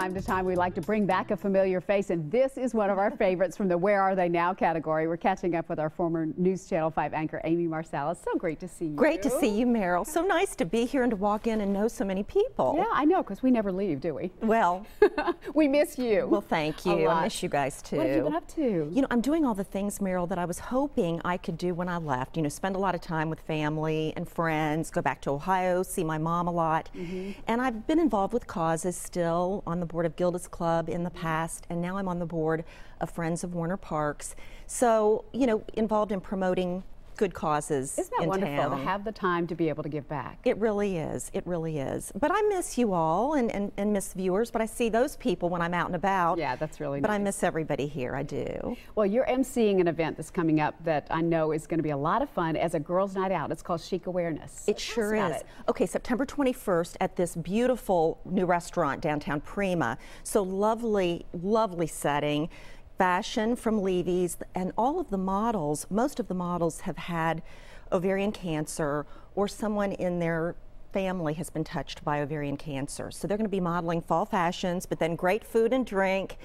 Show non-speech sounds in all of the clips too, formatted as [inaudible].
Time to time, we like to bring back a familiar face, and this is one of our [laughs] favorites from the Where Are They Now category. We're catching up with our former News Channel 5 anchor, Amy Marsalis. So great to see you. Great to see you, Meryl. So nice to be here and to walk in and know so many people. Yeah, I know, because we never leave, do we? Well, [laughs] we miss you. Well, thank you. I miss you guys too. What have you been up to? You know, I'm doing all the things, Meryl, that I was hoping I could do when I left. You know, spend a lot of time with family and friends, go back to Ohio, see my mom a lot. Mm -hmm. And I've been involved with causes still on the board of Gilda's Club in the past, and now I'm on the board of Friends of Warner Parks. So, you know, involved in promoting good causes Isn't that wonderful town. to have the time to be able to give back? It really is. It really is. But I miss you all and, and, and miss viewers, but I see those people when I'm out and about. Yeah, that's really But nice. I miss everybody here. I do. Well, you're emceeing an event that's coming up that I know is going to be a lot of fun as a girls' night out. It's called Chic Awearness. It Tell sure is. It. Okay, September 21st at this beautiful new restaurant downtown Prima. So lovely, lovely setting fashion from Levy's, and all of the models, most of the models have had ovarian cancer or someone in their family has been touched by ovarian cancer. So they're going to be modeling fall fashions, but then great food and drink,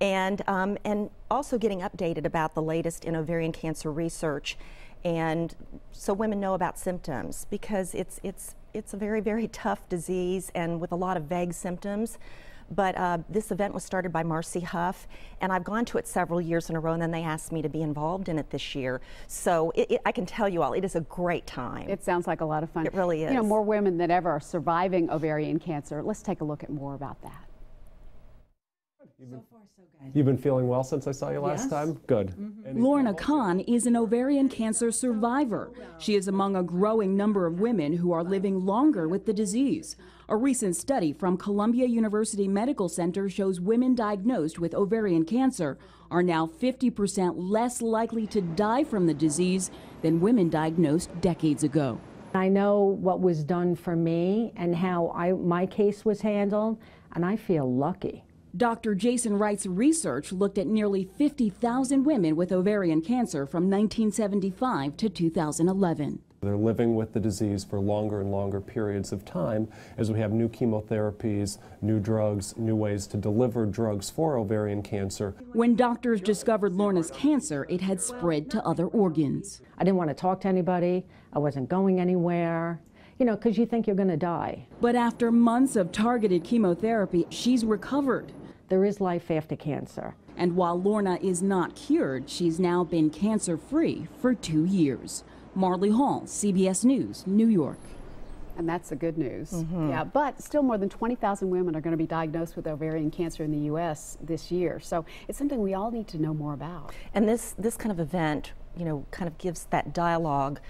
and um, and also getting updated about the latest in ovarian cancer research, and so women know about symptoms because it's it's it's a very very [laughs] tough disease and with a lot of vague symptoms. But uh, this event was started by Marcy Huff, and I've gone to it several years in a row, and then they asked me to be involved in it this year. So it, it, I can tell you all, it is a great time. It sounds like a lot of fun. It really is. You know, more women than ever are surviving ovarian cancer. Let's take a look at more about that. You've been, so far, so good. You've been feeling well since I saw you last yes. time? Good. Mm -hmm. Lorna Kahn is an ovarian cancer survivor. She is among a growing number of women who are living longer with the disease. A recent study from Columbia University Medical Center shows women diagnosed with ovarian cancer are now 50% less likely to die from the disease than women diagnosed decades ago. I know what was done for me and how I, my case was handled, and I feel lucky. Dr. Jason Wright's research looked at nearly 50,000 women with ovarian cancer from 1975 to 2011. They're living with the disease for longer and longer periods of time as we have new chemotherapies, new drugs, new ways to deliver drugs for ovarian cancer. When doctors discovered Lorna's cancer, it had spread to other organs. I didn't want to talk to anybody. I wasn't going anywhere you know, because you think you're going to die. But after months of targeted chemotherapy, she's recovered. There is life after cancer. And while Lorna is not cured, she's now been cancer free for two years. Marlie Hall, CBS News, New York. And that's the good news. Mm -hmm. Yeah, but still more than 20,000 women are going to be diagnosed with ovarian cancer in the U.S. this year. So it's something we all need to know more about. And this, this kind of event, you know, kind of gives that dialogue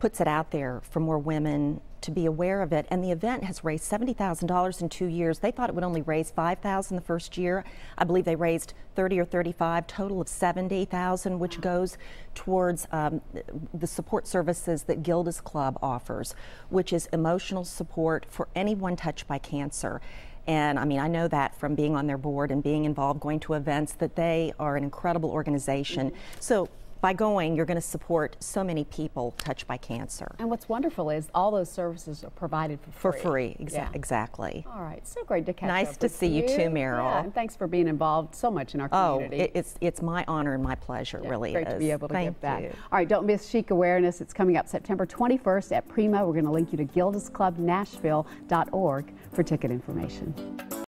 puts it out there for more women to be aware of it. And the event has raised $70,000 in two years. They thought it would only raise 5,000 the first year. I believe they raised 30 or 35, total of 70,000, which goes towards um, the support services that Gilda's Club offers, which is emotional support for anyone touched by cancer. And I mean, I know that from being on their board and being involved, going to events, that they are an incredible organization. Mm -hmm. So by going, you're going to support so many people touched by cancer. And what's wonderful is all those services are provided for free. For free, exa yeah. exactly. All right, so great to catch nice up to see you, you too, Meryl. Yeah, and thanks for being involved so much in our oh, community. Oh, it's it's my honor and my pleasure, yeah, really great is. to be able to Thank give back. You. All right, don't miss Chic Awearness. It's coming up September 21st at Prima. We're going to link you to gildasclubnashville.org for ticket information.